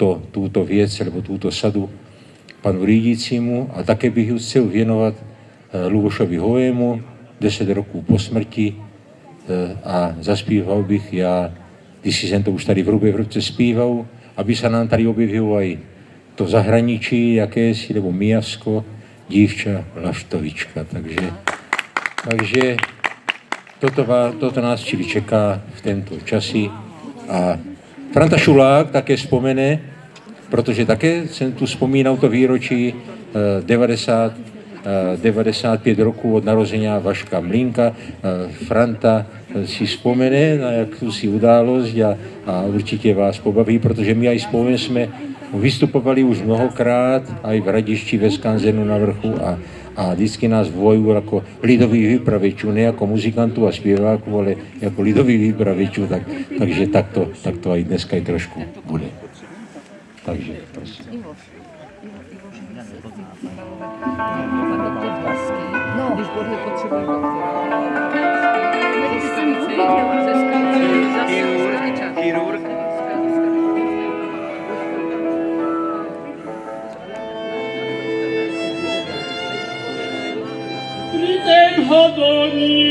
to, túto věc nebo túto sadu panu Rídícimu a také bych ju chcel věnovat eh, Lubošovi Hovejmu 10 roků po smrti eh, a zaspíval bych já, když jsem to už tady v Rubě v ruce zpíval, aby se nám tady objevilo aj to zahraničí jakési, nebo Mijasko, dívča Laštovička. Takže, takže toto, toto nás čili čeká v tento časi. A Franta Šulák také spomene, protože také jsem tu vzpomínal to výročí 90, eh, 95 eh, roků od narozenia Vaška Mlinka. Eh, Franta si spomene na si událost a, a určitě vás pobaví, protože my aj spolu jsme vystupovali už mnohokrát aj v Radišti ve Skanzenu na vrchu a, a vždycky nás vojujú ako lidový vypravičů, ne ako muzikantů a zpěváků, ale jako lidový vypravičů, tak, takže takto, takto aj dneska aj trošku bude. Także proszę. Hodoni.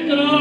Take off!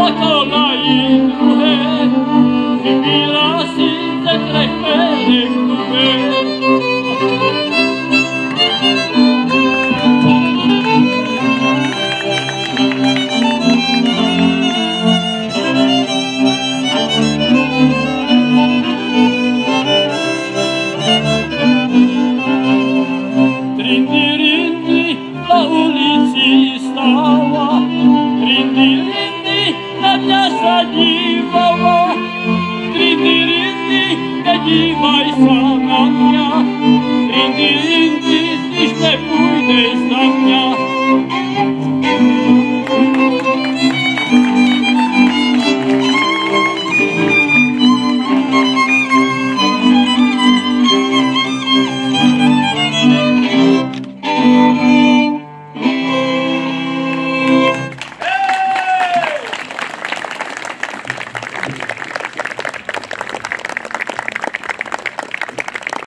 What a life!